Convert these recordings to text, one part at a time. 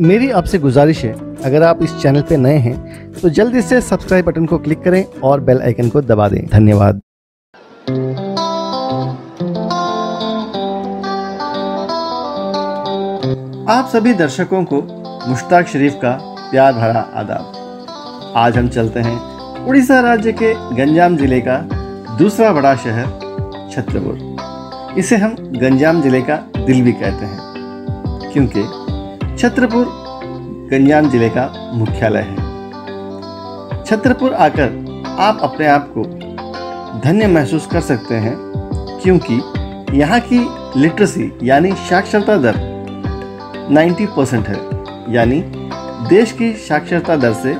मेरी आपसे गुजारिश है, अगर आप इस चैनल पे नए हैं तो जल्दी से सब्सक्राइब बटन को क्लिक करें और बेल आइकन को दबा दें। धन्यवाद। आप सभी दर्शकों को मुश्ताक शरीफ का प्यार भरा आदाब। आज हम चलते हैं उड़ीसा राज्य के गंजाम ज़िले का दूसरा बड़ा शहर, छत्रपुर। इसे हम गंजाम ज़िले का दिल भी कहते हैं। क्योंकि छत्रपुर गंजाम ज़िले का मुख्यालय है। छत्रपुर आकर आप अपने आप को धन्य महसूस कर सकते हैं, क्योंकि यहाँ की लिटरेसी यानी साक्षरता दर 90 परसेंट है। यानी देश की साक्षरता दर से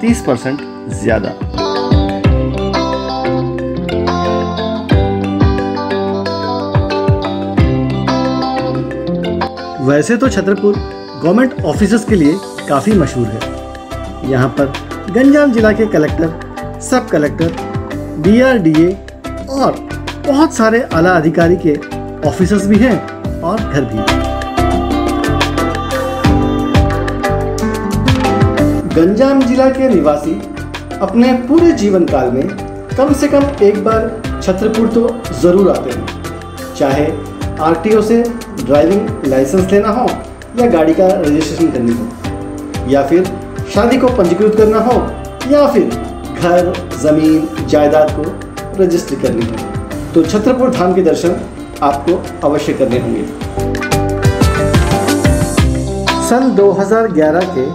30 परसेंट ज़्यादा। वैसे तो छतरपुर गवर्नमेंट ऑफिसर्स के लिए काफ़ी मशहूर है। यहाँ पर गंजाम जिला के कलेक्टर, सब कलेक्टर बीआरडीए और बहुत सारे आला अधिकारी के ऑफिसर्स भी हैं और घर भी गंजाम जिला के निवासी अपने पूरे जीवन काल में कम से कम एक बार छत्रपुर तो ज़रूर आते हैं, चाहे आरटीओ से ड्राइविंग लाइसेंस लेना हो या गाड़ी का रजिस्ट्रेशन करनी हो, या फिर शादी को पंजीकृत करना हो, या फिर घर, ज़मीन, जायदाद को रजिस्टर करनी हो तो छत्रपुर धाम के दर्शन आपको अवश्य करने होंगे। सन 2011 के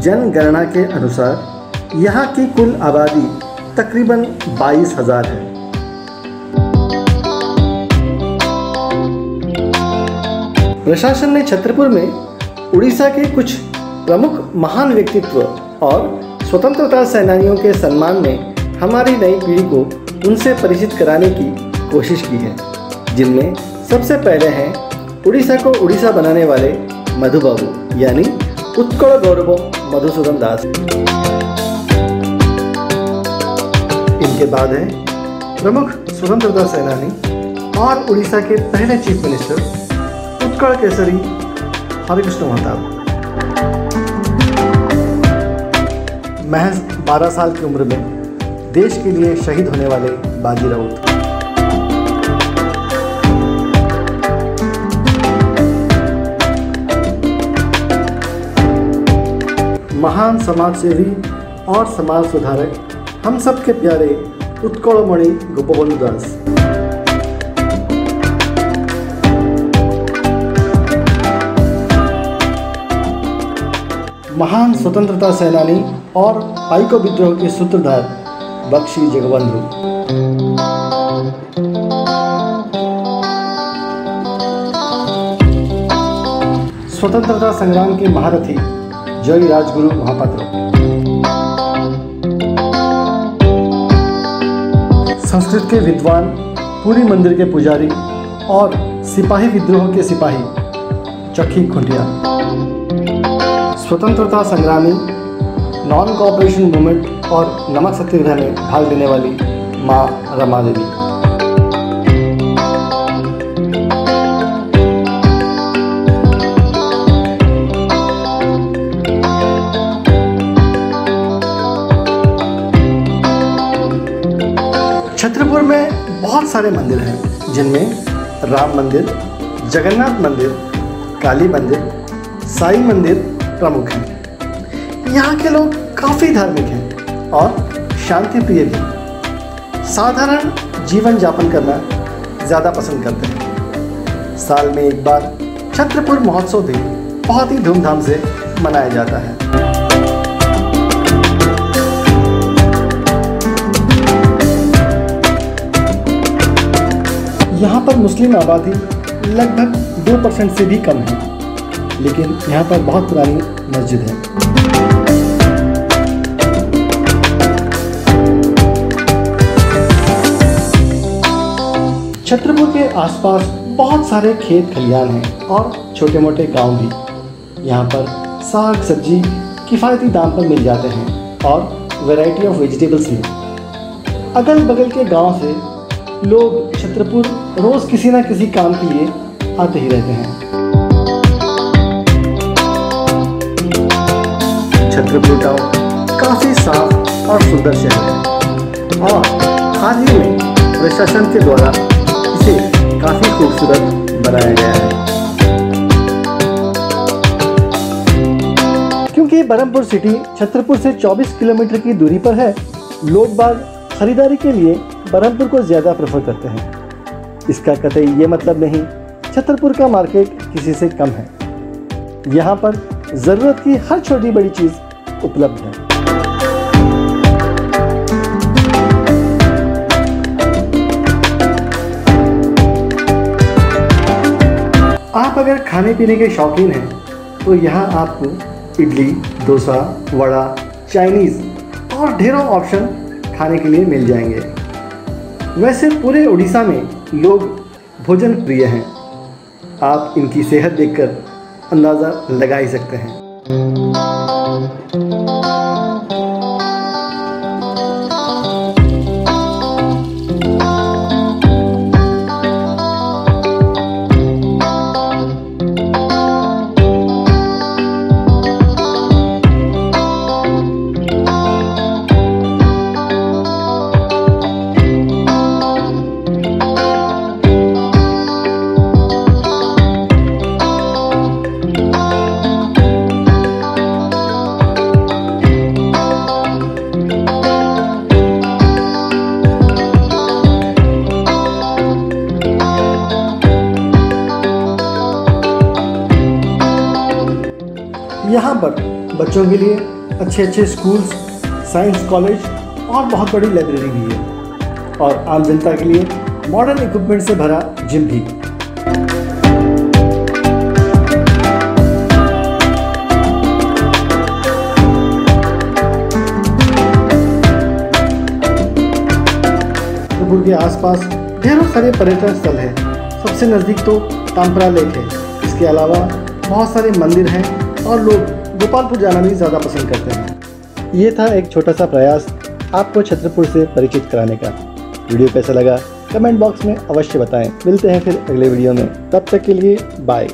जनगणना के अनुसार यहाँ की कुल आबादी तकरीबन बाईस हज़ार है। प्रशासन ने छतरपुर में उड़ीसा के कुछ प्रमुख महान व्यक्तित्व और स्वतंत्रता सेनानियों के सम्मान में हमारी नई पीढ़ी को उनसे परिचित कराने की कोशिश की है, जिनमें सबसे पहले हैं उड़ीसा को उड़ीसा बनाने वाले मधु बाबू यानी उत्कल गौरव मधुसूदन दास। इनके बाद है प्रमुख स्वतंत्रता सेनानी और उड़ीसा के पहले चीफ मिनिस्टर उत्कल केसरी हरिकृष्ण महताब महज 12 साल की उम्र में देश के लिए शहीद होने वाले बाजी राउत। महान समाज सेवी और समाज सुधारक, हम सबके प्यारे उत्कलमणि गोपबंधु दास। महान स्वतंत्रता सेनानी और पाइको विद्रोह के सूत्रधार बख्शी जगबंधु। स्वतंत्रता संग्राम के महारथी जय राजगुरु महापात्र। संस्कृत के विद्वान, पूरी मंदिर के पुजारी और सिपाही विद्रोह के सिपाही चक्की खुंटिया। स्वतंत्रता संग्रामी नॉन कॉपरेशन मूवमेंट और नमक सत्याग्रह में भाग लेने वाली माँ रमा देवी। छत्रपुर में बहुत सारे मंदिर हैं, जिनमें राम मंदिर, जगन्नाथ मंदिर, काली मंदिर, साई मंदिर प्रमुख हैं। यहाँ के लोग काफ़ी धार्मिक हैं और शांति प्रिय भी। साधारण जीवन यापन करना ज़्यादा पसंद करते हैं। साल में एक बार छत्रपुर महोत्सव भी बहुत ही धूमधाम से मनाया जाता है। यहाँ पर मुस्लिम आबादी लगभग दो परसेंट से भी कम है। लेकिन यहाँ पर बहुत पुरानी मस्जिद है। छत्रपुर के आसपास बहुत सारे खेत खलियान हैं और छोटे मोटे गाँव भी। यहाँ पर साग, सब्ज़ी किफ़ायती दाम पर मिल जाते हैं और वैरायटी ऑफ़ वेजिटेबल्स भी। अगल बगल के गाँव से लोग छत्रपुर रोज़ किसी ना किसी काम के लिए आते ही रहते हैं। छत्रपुर टाउन काफ़ी साफ़ और सुंदर शहर है। और हाल ही में प्रशासन के द्वारा इसे काफ़ी खूबसूरत बनाया गया है। क्योंकि बरहमपुर सिटी छतरपुर से 24 किलोमीटर की दूरी पर है, लोग बाग खरीदारी के लिए बरहमपुर को ज़्यादा प्रेफर करते हैं। इसका कतई ये मतलब नहीं, छतरपुर का मार्केट किसी से कम है। यहाँ पर ज़रूरत की हर छोटी बड़ी चीज़ उपलब्ध है। आप अगर खाने पीने के शौकीन हैं तो यहाँ आपको इडली, डोसा, वड़ा, चाइनीज़ और ढेरों ऑप्शन खाने के लिए मिल जाएँगे। वैसे पूरे उड़ीसा में लोग भोजन प्रिय हैं। आप इनकी सेहत देखकर अंदाज़ा लगा ही सकते हैं। यहाँ पर बच्चों के लिए अच्छे अच्छे स्कूल्स साइंस कॉलेज और बहुत बड़ी लाइब्रेरी भी है। और आम जनता के लिए मॉडर्न इक्विपमेंट से भरा जिम भी। के आसपास ढेरों सारे पर्यटन स्थल हैं। सबसे नज़दीक तो तामपरा लेक है। इसके अलावा बहुत सारे मंदिर हैं। और लोग गोपालपुर जाना भी ज़्यादा पसंद करते हैं। ये था एक छोटा सा प्रयास आपको छतरपुर से परिचित कराने का। वीडियो कैसा लगा? कमेंट बॉक्स में अवश्य बताएँ। मिलते हैं फिर अगले वीडियो में। तब तक के लिए बाय।